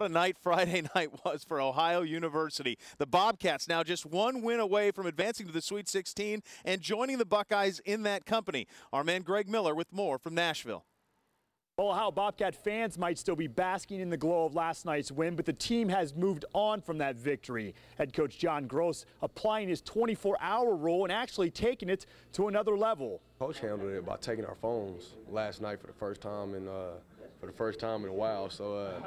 what a night Friday night was for Ohio University. The Bobcats now just one win away from advancing to the Sweet 16 and joining the Buckeyes in that company. Our man Greg Miller with more from Nashville. Ohio Bobcat fans might still be basking in the glow of last night's win, but the team has moved on from that victory. Head coach John Groce applying his 24-hour rule and actually taking it to another level. Coach handled it by taking our phones last night for the first time in uh, for the first time in a while. So, uh,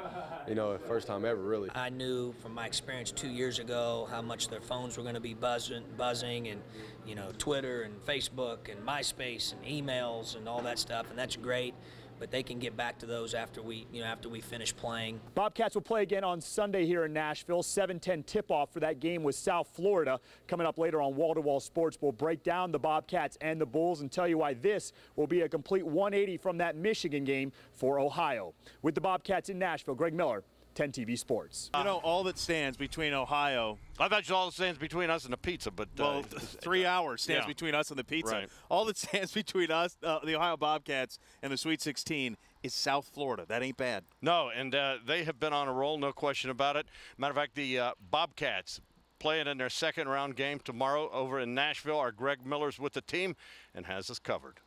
you know, first time ever, really. I knew from my experience two years ago how much their phones were going to be buzzing, buzzing, and you know, Twitter and Facebook and MySpace and emails and all that stuff, and that's great but they can get back to those after we, you know, after we finish playing. Bobcats will play again on Sunday here in Nashville. 7-10 tip-off for that game with South Florida. Coming up later on Wall to Wall Sports, we'll break down the Bobcats and the Bulls and tell you why this will be a complete 180 from that Michigan game for Ohio. With the Bobcats in Nashville, Greg Miller, 10 TV Sports. You know, all that stands between Ohio. I thought all that stands between us and the pizza, but well, uh, three hours stands yeah. between us and the pizza. Right. All that stands between us, uh, the Ohio Bobcats, and the Sweet 16 is South Florida. That ain't bad. No, and uh, they have been on a roll, no question about it. Matter of fact, the uh, Bobcats playing in their second round game tomorrow over in Nashville. Our Greg Miller's with the team and has us covered.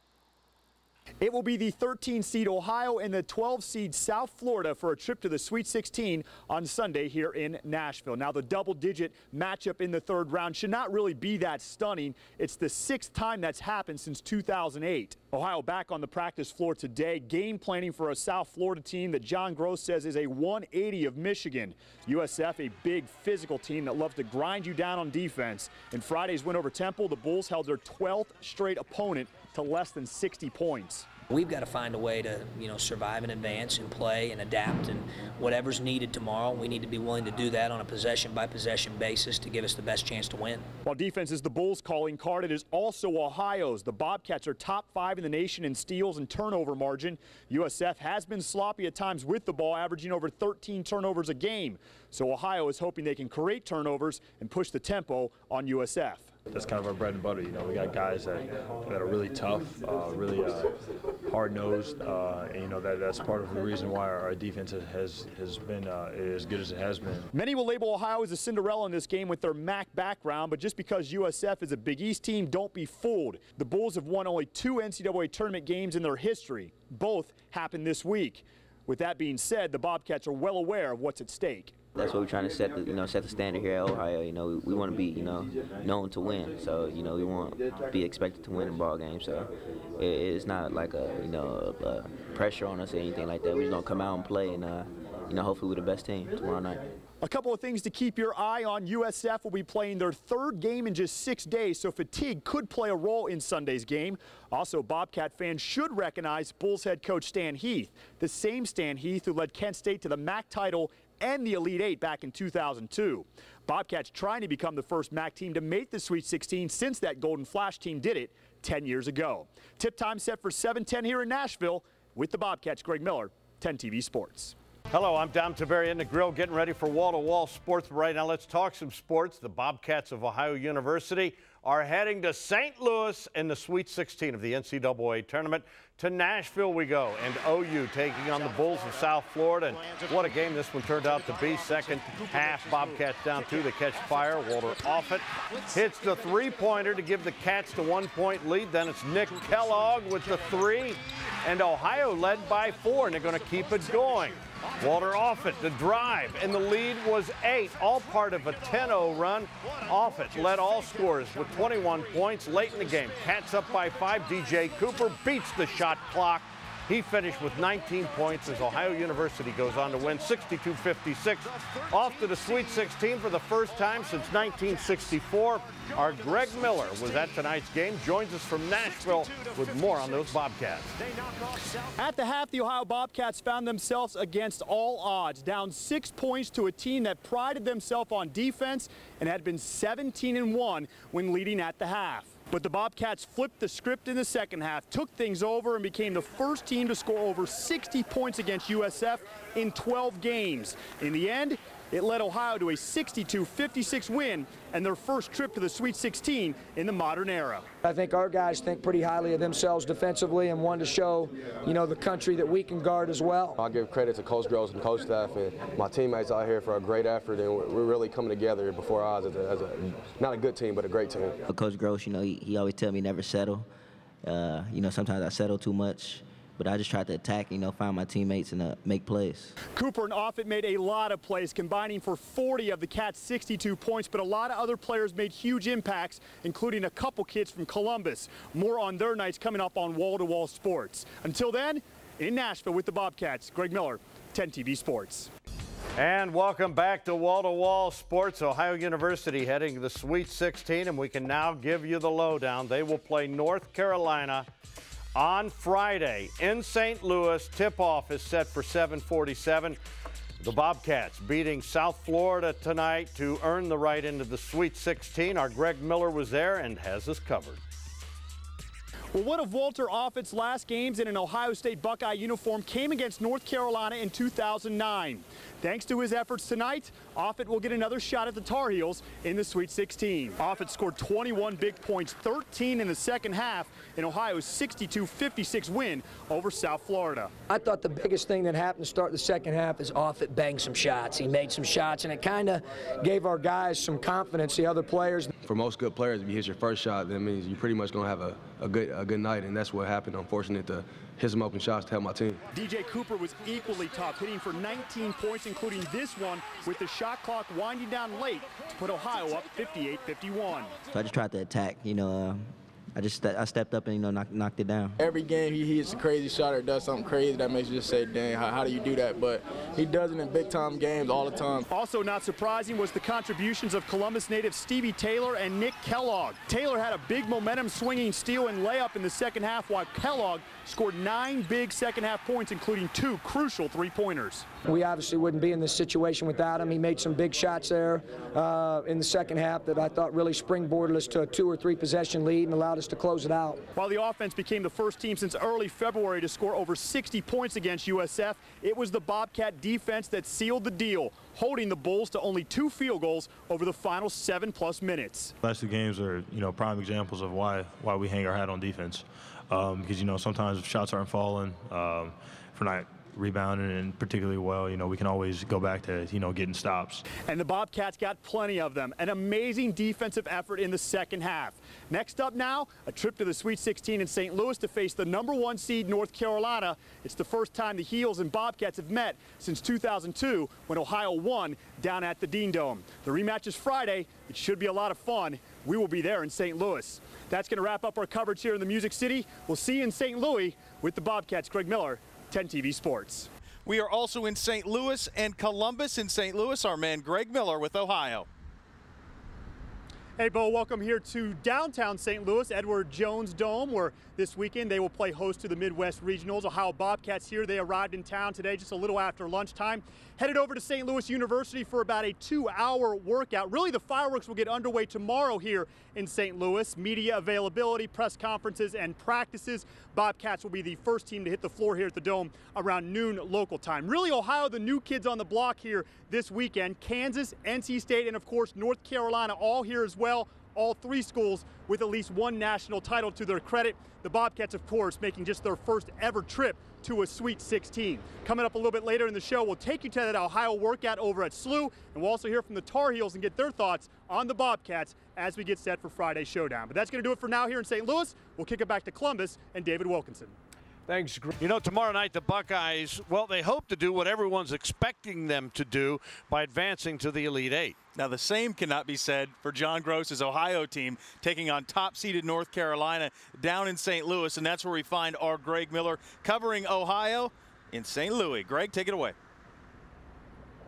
It will be the 13 seed Ohio and the 12 seed South Florida for a trip to the Sweet 16 on Sunday here in Nashville. Now, the double digit matchup in the third round should not really be that stunning. It's the sixth time that's happened since 2008. Ohio back on the practice floor today, game planning for a South Florida team that John Groce says is a 180 of Michigan. USF, a big physical team that loves to grind you down on defense. In Friday's win over Temple, the Bulls held their 12th straight opponent to less than 60 points. We've got to find a way to, you know, survive and advance and play and adapt and whatever's needed tomorrow, we need to be willing to do that on a possession by possession basis to give us the best chance to win. While defense is the Bulls' calling card, it is also Ohio's. The Bobcats are top five in the nation in steals and turnover margin. USF has been sloppy at times with the ball, averaging over 13 turnovers a game. So Ohio is hoping they can create turnovers and push the tempo on USF that's kind of our bread and butter. You know, we got guys that, that are really tough, uh, really uh, hard nosed, uh, and you know that that's part of the reason why our, defense has has been uh, as good as it has been. Many will label Ohio as a Cinderella in this game with their MAC background, but just because USF is a Big East team, don't be fooled. The Bulls have won only two NCAA tournament games in their history. Both happened this week. With that being said, the Bobcats are well aware of what's at stake that's what we're trying to set the you know set the standard here at Ohio. You know, we, we want to be you know known to win. So you know we want to be expected to win a ball game. So it, it's not like a you know a pressure on us or anything like that. We're just gonna come out and play and uh, you know hopefully we're the best team tomorrow night. A couple of things to keep your eye on. USF will be playing their third game in just six days, so fatigue could play a role in Sunday's game. Also, Bobcat fans should recognize Bulls head coach Stan Heath, the same Stan Heath who led Kent State to the MAC title and the Elite Eight back in 2002. Bobcats trying to become the first MAC team to make the Sweet 16 since that Golden Flash team did it 10 years ago. Tip time set for 7:10 here in Nashville with the Bobcats. Greg Miller, 10 TV Sports. Hello, I'm Dom Tiberi in the grill getting ready for wall-to-wall -wall sports. Right now, let's talk some sports. The Bobcats of Ohio University are heading to St. Louis in the Sweet 16 of the NCAA tournament. To Nashville we go, and OU taking on the Bulls of South Florida. And what a game this one turned out to be. Second half, Bobcats down two. They catch fire. Walter Offutt hits the three-pointer to give the Cats the one-point lead. Then it's Nick Kellogg with the three. And Ohio led by four, and they're going to keep it going. Walter Offutt, the drive, and the lead was eight, all part of a 10-0 run. Offutt led all scorers with 21 points late in the game. Cats up by five. DJ Cooper beats the shot clock he finished with 19 points as Ohio University goes on to win 62-56. Off to the Sweet 16 for the first time since 1964. Our Greg Miller was at tonight's game, joins us from Nashville with more on those Bobcats. At the half, the Ohio Bobcats found themselves against all odds, down six points to a team that prided themselves on defense and had been 17 and 1 when leading at the half. But the Bobcats flipped the script in the second half, took things over, and became the first team to score over 60 points against USF in 12 games. In the end, it led Ohio to a 62-56 win and their first trip to the Sweet 16 in the modern era. I think our guys think pretty highly of themselves defensively and want to show, you know, the country that we can guard as well. I give credit to Coach Groce and coach staff and my teammates out here for a great effort, and we're really coming together before our eyes as a, as a not a good team, but a great team. Coach Groce, you know, he, he always tell me never settle. Uh, you know, sometimes I settle too much but I just tried to attack, you know, find my teammates and uh, make plays. Cooper and Offutt made a lot of plays, combining for 40 of the Cats' 62 points, but a lot of other players made huge impacts, including a couple kids from Columbus. More on their nights coming up on Wall to Wall Sports. Until then, in Nashville with the Bobcats, Greg Miller, 10 TV Sports. And welcome back to Wall to Wall Sports. Ohio University heading to the Sweet 16, and we can now give you the lowdown. They will play North Carolina on Friday in St. Louis. Tip-off is set for 747. The Bobcats beating South Florida tonight to earn the right into the Sweet 16. Our Greg Miller was there and has us covered. Well, one of Walter Offutt's last games in an Ohio State Buckeye uniform came against North Carolina in 2009. Thanks to his efforts tonight, Offutt will get another shot at the Tar Heels in the Sweet 16. Offutt scored 21 big points, 13 in the second half in Ohio's 62-56 win over South Florida. I thought the biggest thing that happened to start the second half is Offutt banged some shots. He made some shots, and it kind of gave our guys some confidence, the other players. For most good players, if you hit your first shot, that means you're pretty much going to have a, a, good, a good night, and that's what happened. Unfortunate to hit some open shots to help my team. DJ Cooper was equally tough, hitting for 19 points, including this one with the shot clock winding down late to put Ohio up 58-51. So I just tried to attack, you know, uh, I just I stepped up and you know knocked, knocked it down. Every game he hits a crazy shot or does something crazy that makes you just say, "Dang, how, how do you do that?" But he does it in big time games all the time. Also not surprising was the contributions of Columbus native Stevie Taylor and Nick Kellogg. Taylor had a big momentum swinging steal and layup in the second half, while Kellogg scored nine big second half points, including two crucial three pointers. We obviously wouldn't be in this situation without him. He made some big shots there uh, in the second half that I thought really springboarded us to a two or three possession lead and allowed us to close it out. While the offense became the first team since early February to score over 60 points against USF, it was the Bobcat defense that sealed the deal, holding the Bulls to only two field goals over the final seven plus minutes. Last two games are, you know, prime examples of why why we hang our hat on defense. Um, because, you know, sometimes shots aren't falling. Um, if we're not rebounding and particularly well, you know, we can always go back to, you know, getting stops. And the Bobcats got plenty of them. An amazing defensive effort in the second half. Next up now, a trip to the Sweet 16 in St. Louis to face the number one seed North Carolina. It's the first time the Heels and Bobcats have met since 2002 when Ohio won down at the Dean Dome. The rematch is Friday. It should be a lot of fun. We will be there in St. Louis. That's going to wrap up our coverage here in the Music City. We'll see you in St. Louis with the Bobcats. Greg Miller, 10 TV Sports. We are also in St. Louis and Columbus. In St. Louis, our man Greg Miller with Ohio. Hey, Bo, welcome here to downtown St. Louis, Edward Jones Dome, where this weekend they will play host to the Midwest Regionals. Ohio Bobcats here. They arrived in town today just a little after lunchtime. Headed over to St. Louis University for about a two hour workout. Really, the fireworks will get underway tomorrow here in St. Louis. Media availability, press conferences, and practices. Bobcats will be the first team to hit the floor here at the Dome around noon local time. Really, Ohio, the new kids on the block here this weekend. Kansas, NC State, and of course, North Carolina all here as well all three schools with at least one national title to their credit. The Bobcats, of course, making just their first ever trip to a Sweet 16. Coming up a little bit later in the show, we'll take you to that Ohio workout over at SLU, and we'll also hear from the Tar Heels and get their thoughts on the Bobcats as we get set for Friday's showdown. But that's going to do it for now here in St. Louis. We'll kick it back to Columbus and David Wilkinson. Thanks. You know, tomorrow night the Buckeyes, well, they hope to do what everyone's expecting them to do by advancing to the Elite Eight. Now, the same cannot be said for John Groce's Ohio team taking on top seeded North Carolina down in St. Louis, and that's where we find our Greg Miller covering Ohio in St. Louis. Greg, take it away.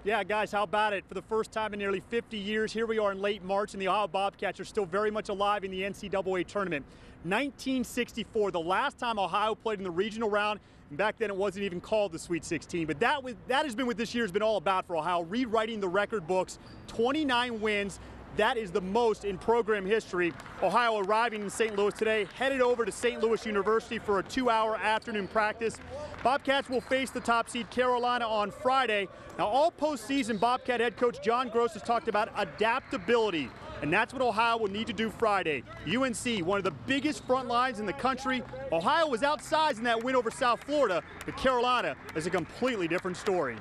Yeah, guys, how about it? For the first time in nearly 50 years, here we are in late March, and the Ohio Bobcats are still very much alive in the NCAA tournament. 1964, the last time Ohio played in the regional round. And back then, it wasn't even called the Sweet 16. But that was that has been what this year has been all about for Ohio, rewriting the record books. 29 wins, That is the most in program history. Ohio arriving in St. Louis today, headed over to St. Louis University for a two-hour afternoon practice. Bobcats will face the top seed Carolina on Friday. Now, all postseason, Bobcat head coach John Groce has talked about adaptability. And that's what Ohio will need to do Friday. UNC, one of the biggest front lines in the country. Ohio was outsized in that win over South Florida, but Carolina is a completely different story.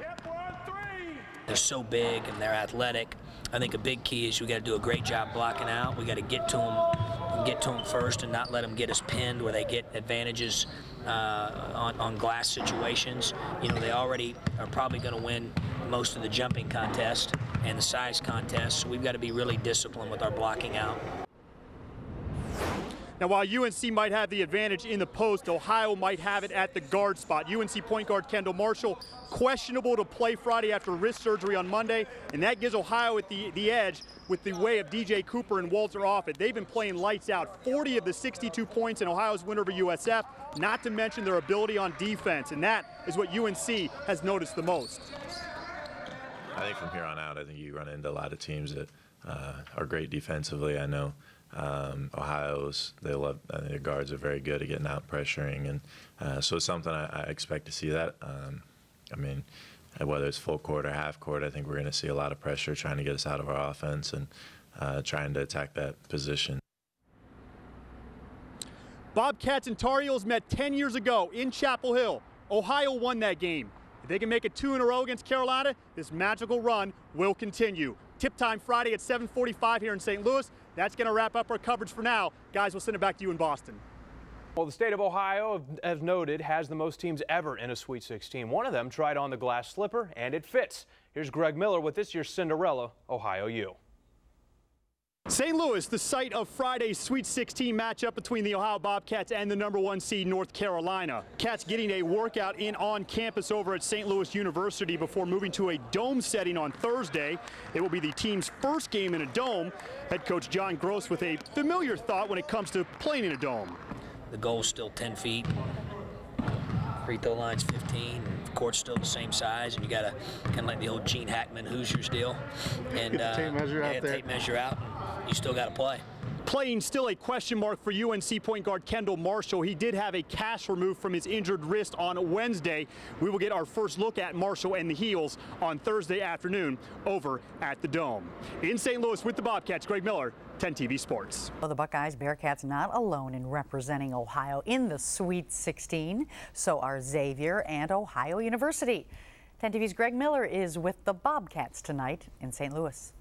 They're so big and they're athletic. I think a big key is we got to do a great job blocking out. We got to get to them, get to them first, and not let them get us pinned where they get advantages uh, on, on glass situations. You know, they already are probably going to win most of the jumping contest and the size contest. So we've got to be really disciplined with our blocking out. Now, while UNC might have the advantage in the post, Ohio might have it at the guard spot. UNC point guard Kendall Marshall questionable to play Friday after wrist surgery on Monday, and that gives Ohio at the, the edge with the way of DJ Cooper and Walter Offutt. They've been playing lights out. 40 of the 62 points in Ohio's win over USF, not to mention their ability on defense, and that is what UNC has noticed the most. I think from here on out, I think you run into a lot of teams that uh, are great defensively. I know um, Ohio's they love their guards are very good at getting out pressuring, and uh, so it's something I, I, expect to see that. Um, I mean, whether it's full court or half court, I think we're going to see a lot of pressure trying to get us out of our offense and uh, trying to attack that position. Bobcats and Tar Heels met 10 years ago in Chapel Hill. Ohio won that game. If they can make it two in a row against Carolina, this magical run will continue. Tip time Friday at 7:45 here in St. Louis. That's going to wrap up our coverage for now. Guys, we'll send it back to you in Boston. Well, the state of Ohio, as noted, has the most teams ever in a Sweet 16. One of them tried on the glass slipper, and it fits. Here's Greg Miller with this year's Cinderella, Ohio U. St. Louis, the site of Friday's Sweet 16 matchup between the Ohio Bobcats and the number one seed North Carolina. Cats getting a workout in on campus over at St. Louis University before moving to a dome setting on Thursday. It will be the team's first game in a dome. Head coach John Groce with a familiar thought when it comes to playing in a dome. The goal is still 10 feet. Free throw line's 15. Court's still the same size, and you got to kind of like the old Gene Hackman Hoosiers deal. And uh, tape measure out there. tape measure out you still got to play. Playing still a question mark for UNC point guard Kendall Marshall. He did have a cast removed from his injured wrist on Wednesday. We will get our first look at Marshall and the Heels on Thursday afternoon over at the Dome. In St. Louis with the Bobcats, Greg Miller, 10 TV Sports. Well, the Buckeyes Bearcats not alone in representing Ohio in the Sweet 16. So are Xavier and Ohio University. 10 TV's Greg Miller is with the Bobcats tonight in St. Louis.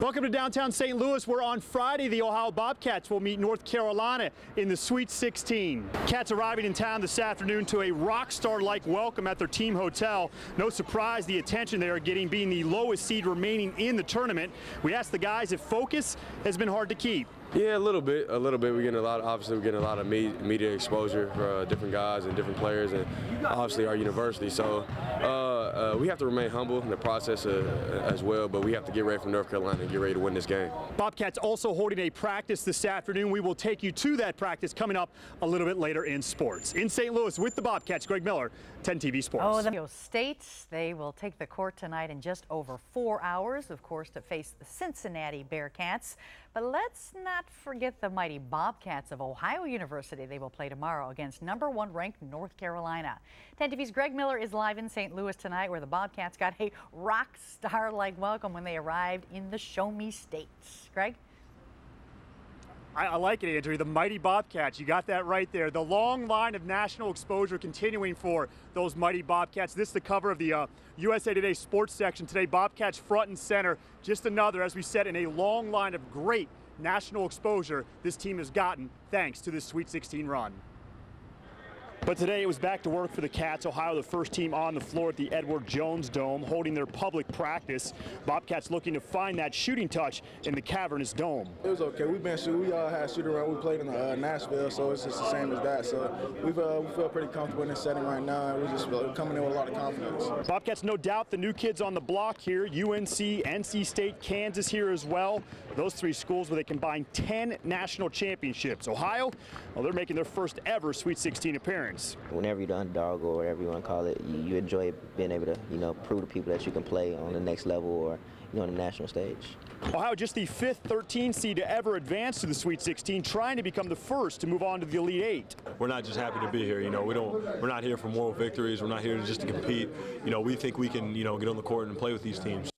Welcome to downtown St. Louis, where on Friday the Ohio Bobcats will meet North Carolina in the Sweet 16. Cats arriving in town this afternoon to a rock star-like welcome at their team hotel. No surprise the attention they are getting being the lowest seed remaining in the tournament. We asked the guys if focus has been hard to keep. Yeah, a little bit, a little bit. We're getting a lot. Obviously, we're getting a lot of media exposure for uh, different guys and different players, and obviously our university. So uh, uh, we have to remain humble in the process uh, as well. But we have to get ready for North Carolina and get ready to win this game. Bobcats also holding a practice this afternoon. We will take you to that practice coming up a little bit later in sports. In St. Louis with the Bobcats, Greg Miller, 10 TV Sports. Oh, the State. They will take the court tonight in just over four hours, of course, to face the Cincinnati Bearcats. But let's not forget the mighty Bobcats of Ohio University. They will play tomorrow against number one ranked North Carolina. 10 TV's Greg Miller is live in St. Louis tonight where the Bobcats got a rock star-like welcome when they arrived in the Show Me States. Greg? I, I, like it, Andrew. The mighty Bobcats. You got that right there. The long line of national exposure continuing for those mighty Bobcats. This is the cover of the uh, USA Today sports section today. Bobcats front and center. Just another, as we said, in a long line of great national exposure this team has gotten thanks to this Sweet 16 run. But today it was back to work for the Cats. Ohio, the first team on the floor at the Edward Jones Dome, holding their public practice. Bobcats looking to find that shooting touch in the cavernous dome. It was okay. We've been shooting. We all had shooting around. We played in uh, Nashville, so it's just the same as that. So we've, uh, we feel pretty comfortable in this setting right now. We're just uh, coming in with a lot of confidence. Bobcats, no doubt, the new kids on the block here. UNC, NC State, Kansas here as well. Those three schools with a combined 10 national championships. Ohio, well, they're making their first ever Sweet 16 appearance. Experience. Whenever you're the underdog or whatever you want to call it, you, you enjoy being able to, you know, prove to people that you can play on the next level or, you know, on the national stage. Ohio just the fifth 13 seed to ever advance to the Sweet 16, trying to become the first to move on to the Elite Eight. We're not just happy to be here. You know, we don't. We're not here for moral victories. We're not here just to compete. You know, we think we can, you know, get on the court and play with these teams.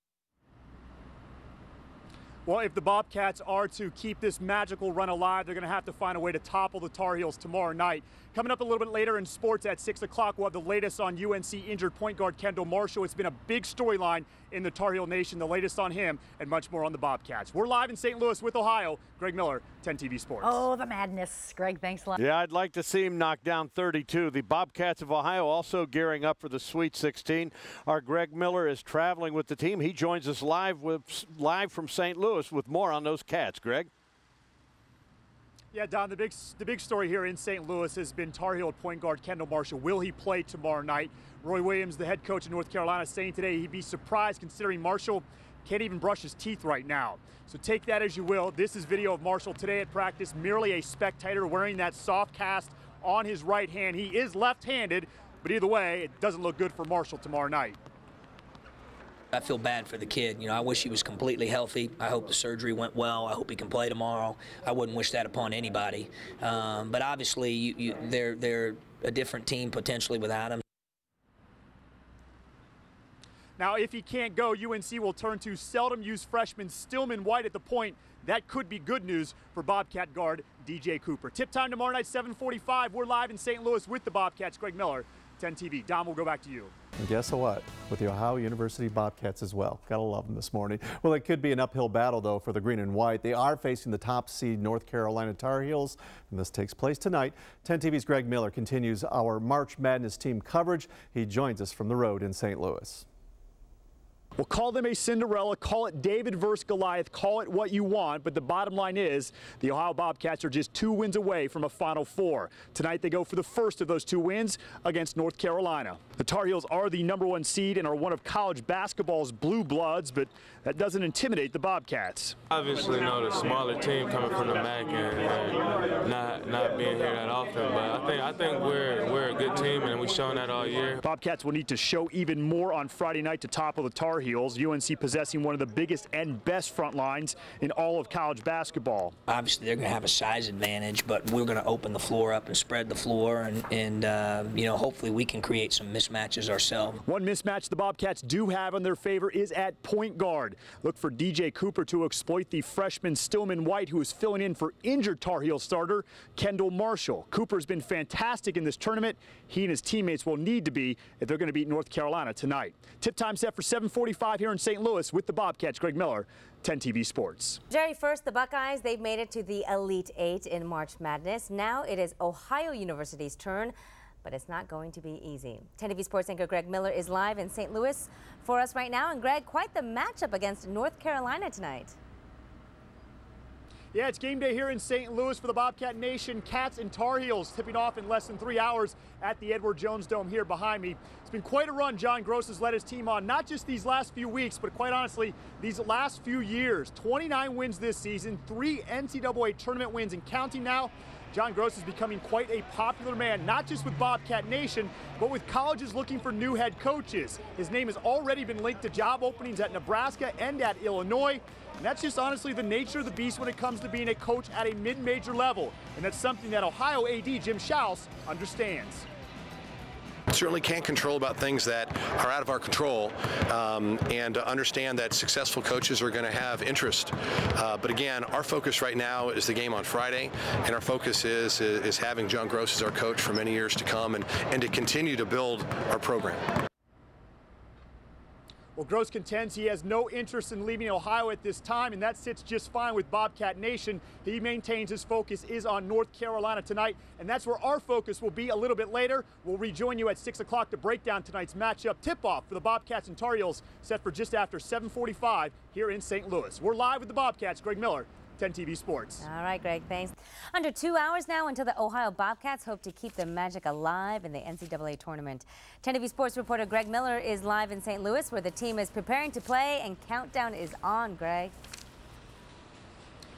Well, if the Bobcats are to keep this magical run alive, they're going to have to find a way to topple the Tar Heels tomorrow night. Coming up a little bit later in sports at 6 o'clock, we'll have the latest on UNC injured point guard Kendall Marshall. It's been a big storyline in the Tar Heel Nation, the latest on him, and much more on the Bobcats. We're live in St. Louis with Ohio. Greg Miller, 10 TV Sports. Oh, the madness. Greg, thanks a lot. Yeah, I'd like to see him knock down 32. The Bobcats of Ohio also gearing up for the Sweet 16. Our Greg Miller is traveling with the team. He joins us live with live from St. Louis with more on those Cats. Greg. Yeah, Dom, the big, the big story here in St. Louis has been Tar Heel point guard Kendall Marshall. Will he play tomorrow night? Roy Williams, the head coach of North Carolina, saying today he'd be surprised considering Marshall can't even brush his teeth right now. So take that as you will. This is video of Marshall today at practice, merely a spectator wearing that soft cast on his right hand. He is left-handed, but either way, it doesn't look good for Marshall tomorrow night. I feel bad for the kid. You know, I wish he was completely healthy. I hope the surgery went well. I hope he can play tomorrow. I wouldn't wish that upon anybody. Um, but obviously, you, you, they're they're a different team potentially without him. Now, if he can't go, UNC will turn to seldom used freshman Stillman White at the point. That could be good news for Bobcat guard DJ Cooper. Tip time tomorrow night, 745. We're live in St. Louis with the Bobcats. Greg Miller, 10 TV. Dom, we'll go back to you. And guess what? With the Ohio University Bobcats as well. Gotta love them this morning. Well, it could be an uphill battle, though, for the green and white. They are facing the top seed North Carolina Tar Heels, and this takes place tonight. 10 TV's Greg Miller continues our March Madness team coverage. He joins us from the road in St. Louis. Well, call them a Cinderella, call it David versus Goliath, call it what you want, but the bottom line is the Ohio Bobcats are just two wins away from a Final Four. Tonight they go for the first of those two wins against North Carolina. The Tar Heels are the number one seed and are one of college basketball's blue bloods, but that doesn't intimidate the Bobcats. Obviously, you know, the smaller team coming from the MAC and, and not not being here that often, but I think I think we're we're a good team and we've shown that all year. Bobcats will need to show even more on Friday night to topple the Tar Heels. UNC possessing one of the biggest and best front lines in all of college basketball. Obviously, they're going to have a size advantage, but we're going to open the floor up and spread the floor, and, and uh, you know, hopefully we can create some mismatches ourselves. One mismatch the Bobcats do have in their favor is at point guard. Look for DJ Cooper to exploit the freshman Stillman White, who is filling in for injured Tar Heel starter Kendall Marshall. Cooper's been fantastic in this tournament. He and his teammates will need to be if they're going to beat North Carolina tonight. Tip time set for 745 here in St. Louis with the Bobcats. Greg Miller, 10 TV Sports. Jerry, first, the Buckeyes, they've made it to the Elite Eight in March Madness. Now it is Ohio University's turn, but it's not going to be easy. 10 TV Sports anchor Greg Miller is live in St. Louis for us right now. And Greg, quite the matchup against North Carolina tonight. Yeah, it's game day here in St. Louis for the Bobcat Nation. Cats and Tar Heels tipping off in less than three hours at the Edward Jones Dome here behind me. It's been quite a run John Groce has led his team on, not just these last few weeks, but quite honestly, these last few years. 29 wins this season, three NCAA tournament wins and counting now. John Groce is becoming quite a popular man, not just with Bobcat Nation, but with colleges looking for new head coaches. His name has already been linked to job openings at Nebraska and at Illinois. And that's just honestly the nature of the beast when it comes to being a coach at a mid-major level. And that's something that Ohio AD Jim Schaus understands certainly can't control about things that are out of our control um, and understand that successful coaches are going to have interest. Uh, but again, our focus right now is the game on Friday, and our focus is, is having John Groce as our coach for many years to come and, and to continue to build our program. Well, Groce contends he has no interest in leaving Ohio at this time, and that sits just fine with Bobcat Nation. He maintains his focus is on North Carolina tonight, and that's where our focus will be a little bit later. We'll rejoin you at 6 o'clock to break down tonight's matchup tip-off for the Bobcats and Tar Heels set for just after 745 here in St. Louis. We're live with the Bobcats. Greg Miller, 10 TV Sports. All right, Greg, thanks. Under two hours now until the Ohio Bobcats hope to keep the magic alive in the NCAA tournament. 10 TV Sports reporter Greg Miller is live in St. Louis where the team is preparing to play and countdown is on, Greg.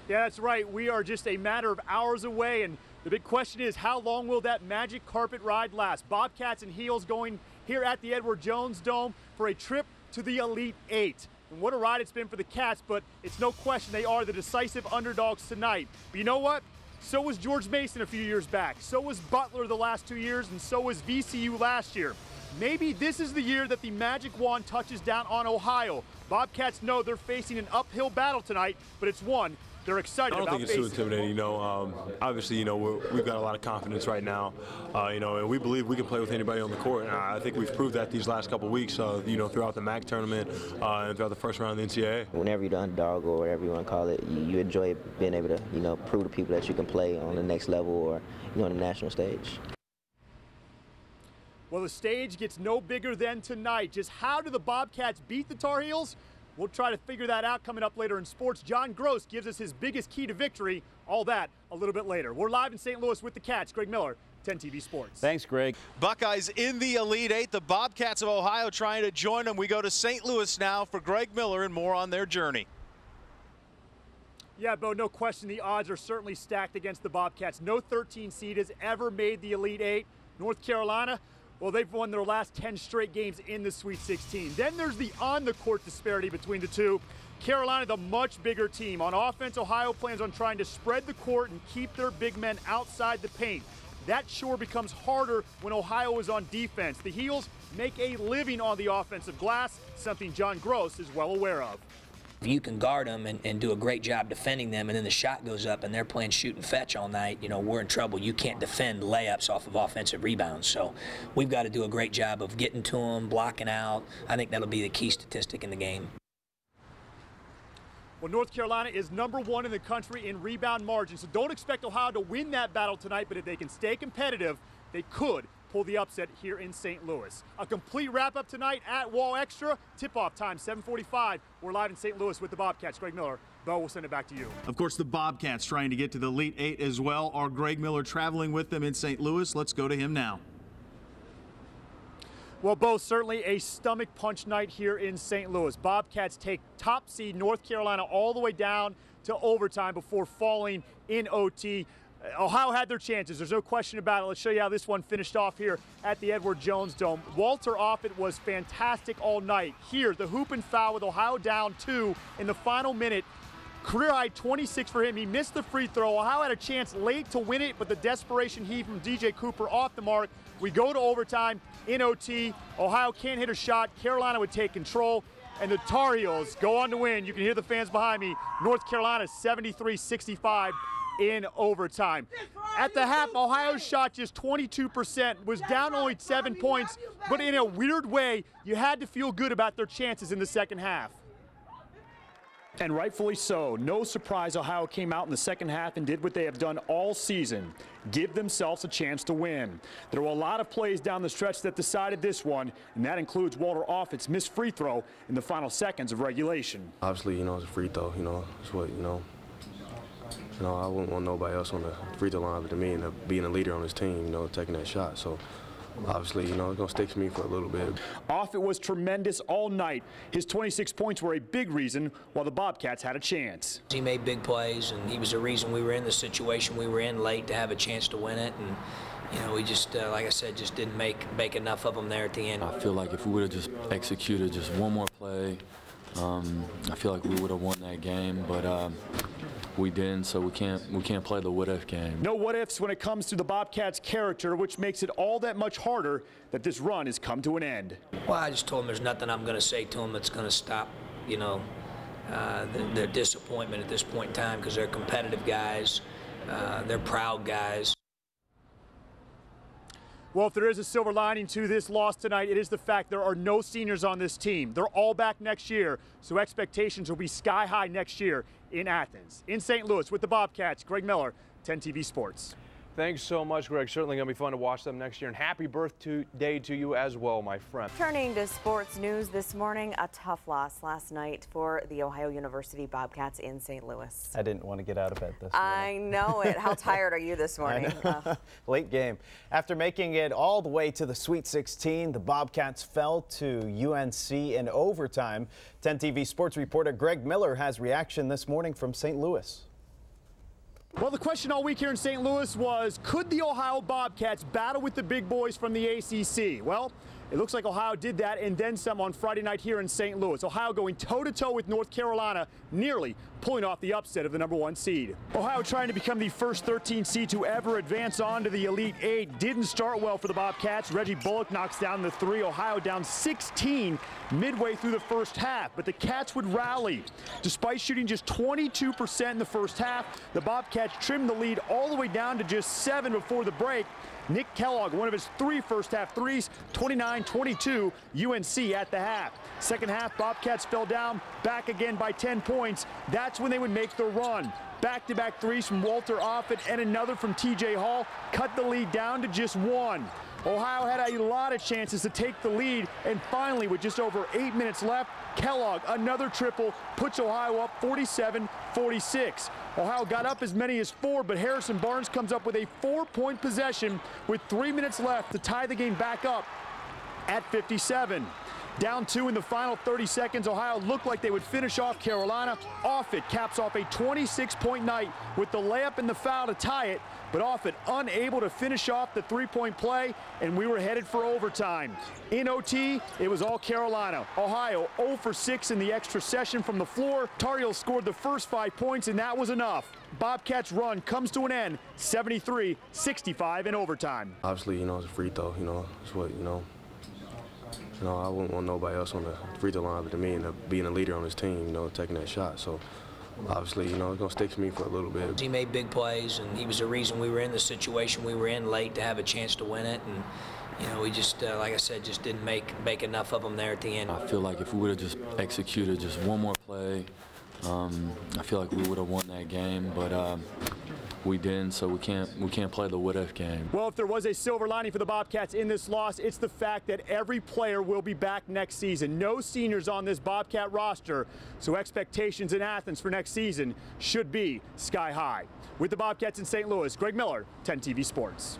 Yeah, that's right. We are just a matter of hours away and The big question is how long will that magic carpet ride last? Bobcats and Heels going here at the Edward Jones Dome for a trip to the Elite Eight. And what a ride it's been for the Cats, but it's no question they are the decisive underdogs tonight. But you know what? So was George Mason a few years back. So was Butler the last two years, and so was VCU last year. Maybe this is the year that the magic wand touches down on Ohio. Bobcats know they're facing an uphill battle tonight, but it's one they're excited I don't about think it's too intimidating. You know, um, obviously, you know we're, we've got a lot of confidence right now. Uh, you know, and we believe we can play with anybody on the court. And I think we've proved that these last couple weeks. Uh, you know, throughout the MAC tournament uh, and throughout the first round of the NCAA. Whenever you're the underdog or whatever you want to call it, you, you enjoy being able to, you know, prove to people that you can play on the next level or, you know, on the national stage. Well, the stage gets no bigger than tonight. Just how do the Bobcats beat the Tar Heels? We'll try to figure that out coming up later in sports. John Groce gives us his biggest key to victory. All that a little bit later. We're live in St. Louis with the Cats. Greg Miller, 10 TV Sports. Thanks, Greg. Buckeyes in the Elite Eight. The Bobcats of Ohio trying to join them. We go to St. Louis now for Greg Miller and more on their journey. Yeah, Bo, no question the odds are certainly stacked against the Bobcats. No 13 seed has ever made the Elite Eight. North Carolina, well, they've won their last 10 straight games in the Sweet 16. Then there's the on the court disparity between the two. Carolina, the much bigger team. On offense, Ohio plans on trying to spread the court and keep their big men outside the paint. That sure becomes harder when Ohio is on defense. The Heels make a living on the offensive glass, something John Groce is well aware of. If you can guard them and, and do a great job defending them, and then the shot goes up and they're playing shoot and fetch all night, you know, we're in trouble. You can't defend layups off of offensive rebounds. So we've got to do a great job of getting to them, blocking out. I think that'll be the key statistic in the game. Well, North Carolina is number one in the country in rebound margin, so don't expect Ohio to win that battle tonight, but if they can stay competitive, they could pull the upset here in St. Louis. A complete wrap up tonight at Wall Extra. Tip off time 7:45. We're live in St. Louis with the Bobcats. Greg Miller. Bo, we'll send it back to you. Of course, the Bobcats trying to get to the Elite Eight as well. Are Greg Miller traveling with them in St. Louis. Let's go to him now. Well, Bo, certainly a stomach punch night here in St. Louis. Bobcats take top seed North Carolina all the way down to overtime before falling in OT. Ohio had their chances. There's no question about it. Let's show you how this one finished off here at the Edward Jones Dome. Walter Offutt was fantastic all night. Here, the hoop and foul with Ohio down two in the final minute. Career high 26 for him. He missed the free throw. Ohio had a chance late to win it, but the desperation heave from DJ Cooper off the mark. We go to overtime in OT. Ohio can't hit a shot. Carolina would take control. And the Tar Heels go on to win. You can hear the fans behind me. North Carolina 73 65 in overtime. At the half, Ohio shot just 22%, was down only seven points, but in a weird way, you had to feel good about their chances in the second half. And rightfully so. No surprise Ohio came out in the second half and did what they have done all season give themselves a chance to win. There were a lot of plays down the stretch that decided this one, and that includes Walter Offutt's missed free throw in the final seconds of regulation. Obviously, you know, it's a free throw, you know, it's what, you know, you know, I wouldn't want nobody else on the free throw line but to me and being a leader on this team, you know, taking that shot. So obviously, you know, it's going to stick to me for a little bit. Offutt was tremendous all night. His 26 points were a big reason while the Bobcats had a chance. He made big plays, and he was the reason we were in the situation we were in late to have a chance to win it. And you know, we just, uh, like I said, just didn't make make enough of them there at the end. I feel like if we would have just executed just one more play, um, I feel like we would have won that game. But um, we didn't, so we can't we can't play the what if game. No what ifs when it comes to the Bobcats' character, which makes it all that much harder that this run has come to an end. Well, I just told them there's nothing I'm going to say to them that's going to stop, you know, uh, their, their, disappointment at this point in time because they're competitive guys, uh, they're proud guys. Well, if there is a silver lining to this loss tonight, it is the fact there are no seniors on this team. They're all back next year, so expectations will be sky high next year in Athens. In St. Louis with the Bobcats, Greg Miller, 10 TV Sports. Thanks so much, Greg. Certainly going to be fun to watch them next year. And happy birthday to you as well, my friend. Turning to sports news this morning, a tough loss last night for the Ohio University Bobcats in St. Louis. I didn't want to get out of bed this morning. I know it. How tired are you this morning? Uh. Late game. After making it all the way to the Sweet 16, the Bobcats fell to UNC in overtime. 10 TV sports reporter Greg Miller has reaction this morning from St. Louis. Well, the question all week here in St. Louis was, could the Ohio Bobcats battle with the big boys from the ACC? Well, it looks like Ohio did that and then some on Friday night here in St. Louis. Ohio going toe-to-toe with North Carolina, nearly pulling off the upset of the number one seed. Ohio trying to become the first 13 seed to ever advance on to the Elite Eight. Didn't start well for the Bobcats. Reggie Bullock knocks down the three. Ohio down 16 midway through the first half, but the Cats would rally. Despite shooting just 22% in the first half, the Bobcats trimmed the lead all the way down to just seven before the break. Nick Kellogg, one of his three first half threes, 29-22 UNC at the half. Second half, Bobcats fell down, back again by 10 points. That's when they would make the run. Back-to-back -back threes from Walter Offutt and another from TJ Hall cut the lead down to just one. Ohio had a lot of chances to take the lead, and finally, with just over eight minutes left, Kellogg, another triple, puts Ohio up 47-46. Ohio got up as many as four, but Harrison Barnes comes up with a four-point possession with three minutes left to tie the game back up at 57. Down two in the final 30 seconds, Ohio looked like they would finish off Carolina. Offutt, caps off a 26-point night with the layup and the foul to tie it, but Offutt unable to finish off the three-point play, and we were headed for overtime. In OT, it was all Carolina. Ohio 0 for 6 in the extra session from the floor. Tar Heels scored the first five points, and that was enough. Bobcats run comes to an end, 73-65 in overtime. Obviously, you know, it's a free throw, you know, it's what, you know, you know, I wouldn't want nobody else on the free throw line but to me and being a leader on this team, you know, taking that shot. So obviously, you know, it's going to stick to me for a little bit. He made big plays, and he was the reason we were in the situation we were in late to have a chance to win it. And, you know, we just, uh, like I said, just didn't make make enough of them there at the end. I feel like if we would have just executed just one more play, um, I feel like we would have won that game. But um, we didn't, so we can't we can't play the what if game. Well, if there was a silver lining for the Bobcats in this loss, it's the fact that every player will be back next season. No seniors on this Bobcat roster, so expectations in Athens for next season should be sky high. With the Bobcats in St. Louis, Greg Miller, 10 TV Sports.